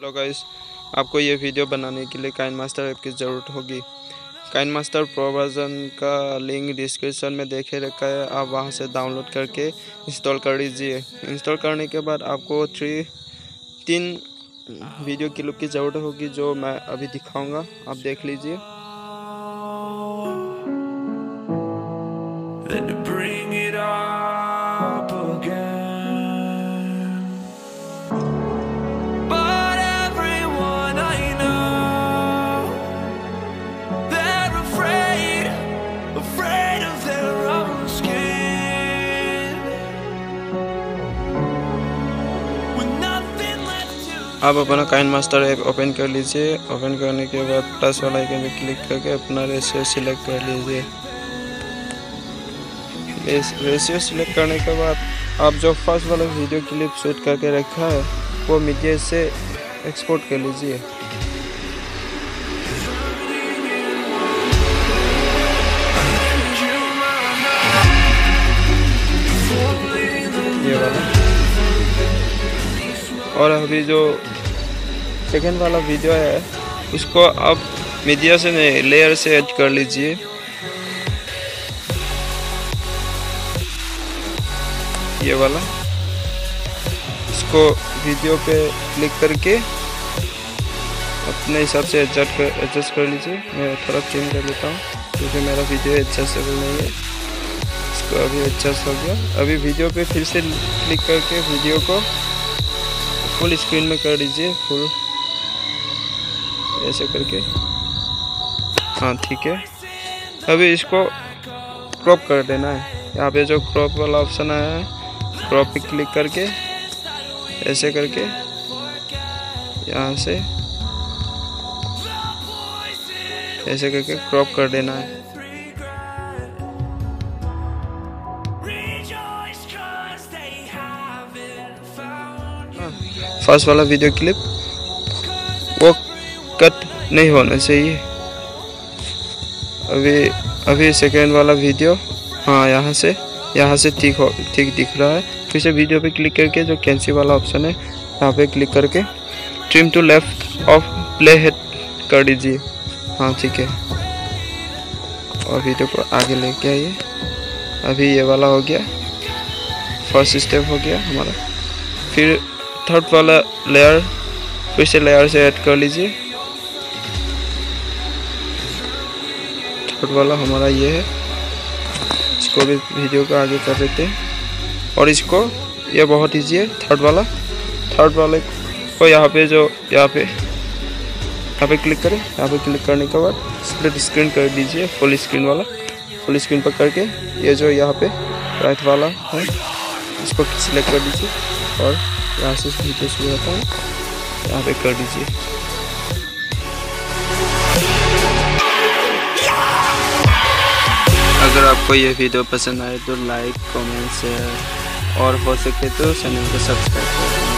Hello guys आपको ये video बनाने के लिए काइन मास्टर ऐप की ज़रूरत होगी। काइन मास्टर प्रो वर्जन का लिंक डिस्क्रिप्शन में देखे रखा है, आप वहाँ से डाउनलोड करके इंस्टॉल कर लीजिए। इंस्टॉल करने के बाद आपको थ्री तीन वीडियो क्लिप की ज़रूरत होगी जो मैं अभी दिखाऊँगा। आप देख लीजिए। Than to bring it up आप अपना काइन मास्टर ऐप ओपन कर लीजिए। ओपन करने के बाद प्लस वाला आइकन पे क्लिक करके अपना रेशियो सिलेक्ट कर लीजिए। रेशियो सिलेक्ट करने के बाद आप जो फ़र्स्ट वाला वीडियो क्लिप शूट करके रखा है, वो मीडिया से एक्सपोर्ट कर लीजिए। और अभी जो सेकेंड वाला वीडियो है। उसको आप मीडिया से नहीं लेयर से एड कर लीजिए। ये वाला। इसको वीडियो पे क्लिक करके अपने हिसाब से एडजस्ट कर एडजस्ट कर लीजिए। मैं थोड़ा चेंज कर लेता हूँ, क्योंकि मेरा वीडियो एडजस्टेबल नहीं है। इसको अभी एडजस्ट हो गया। अभी वीडियो पे फिर से क्लिक करके वीडियो को फुल स्क्रीन में कर दीजिए फुल ऐसे करके। हाँ ठीक है। अभी इसको क्रॉप कर देना है। यहाँ पे जो क्रॉप वाला ऑप्शन आया है क्रॉप पे क्लिक करके, ऐसे करके, यहाँ से, ऐसे करके क्रॉप कर देना है। फ़र्स्ट वाला वीडियो क्लिप कट नहीं होना चाहिए। अभी अभी सेकेंड वाला वीडियो हाँ यहाँ से यहाँ से ठीक हो, ठीक दिख रहा है। फिर से वीडियो पे क्लिक करके जो कैंसिल वाला ऑप्शन है, यहाँ पे क्लिक करके trim to left of play head कर दीजिए। हाँ ठीक है। और वीडियो को आगे लेके आइए। अभी ये वाला हो गया। फ़र्स्ट स्टेप हो गया हमारा। फिर थर्ड वाला लेयर फिर से लेयर से ऐड कर लीजिए। थर्ड वाला हमारा ये है। इसको भी वीडियो को आगे कर देते हैं। और इसको ये बहुत ईजी है थर्ड वाला। थर्ड वाले को यहाँ पे जो, यहाँ पे यहाँ पे क्लिक करें। यहाँ पे क्लिक करने के बाद स्प्लिट स्क्रीन कर दीजिए फुल स्क्रीन वाला। फुल स्क्रीन पर करके ये जो यहाँ पे राइट वाला है, इसको सिलेक्ट कर दीजिए। और यहाँ से वीडियो शुरू होता है। यहाँ पे कर दीजिए। अगर आपको ये वीडियो पसंद आए तो लाइक, कमेंट शेयर और हो सके तो चैनल को सब्सक्राइब करें